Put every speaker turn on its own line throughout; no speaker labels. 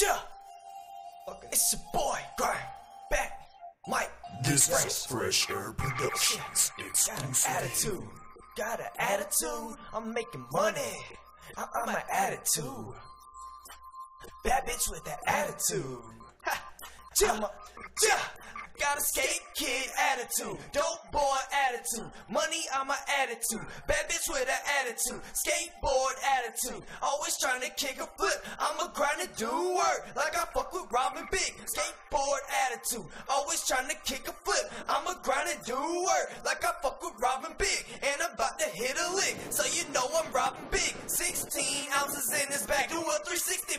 Yeah. It's your boy, Grind Back Mike.
This Fresh. is Fresh Air Productions. Exclusive. Got an attitude.
Got an attitude. I'm making money. I- am an attitude. Bad bitch with that attitude. Ha. Yeah. I'm a, yeah. Got a skate kid attitude, dope boy attitude, money I'm a attitude, bad bitch with an attitude, skateboard attitude, always trying to kick a foot. I'm a grinder, do work like I fuck with Rob & Big. Skateboard attitude, always trying to kick a foot. I'm a grinder, do work like I fuck with Rob & Big, and I'm about to hit a lick, so you know I'm Rob & Big. 16 ounces in his back, do a 360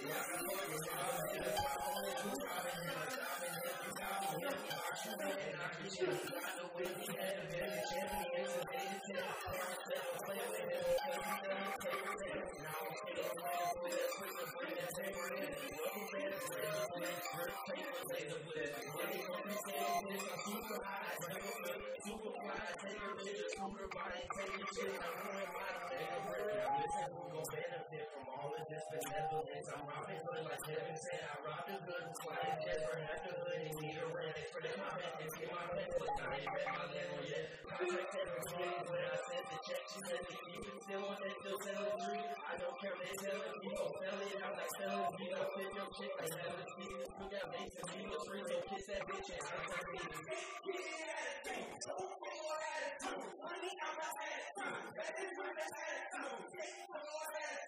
Superfly, take a picture, superfly, take a picture, I'm gonna buy a will benefit from all that has been. I'm Robin Hood, like Devin said, I'm Robin Hood, flying jet for half a hood and need a red. Put in my head and get my head, but I ain't read my letter yet. Contract every day when I sent the check, she said, if you can want it, still sell it to I don't care if they tell it, you don't sell it, I'm not selling it, you don't fit your chick like that. Let's see, we got mates and people, three, so kiss that bitch and I'm not
Yeah, thanks, so cool, I had to do money, I'm not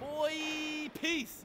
boy. Peace.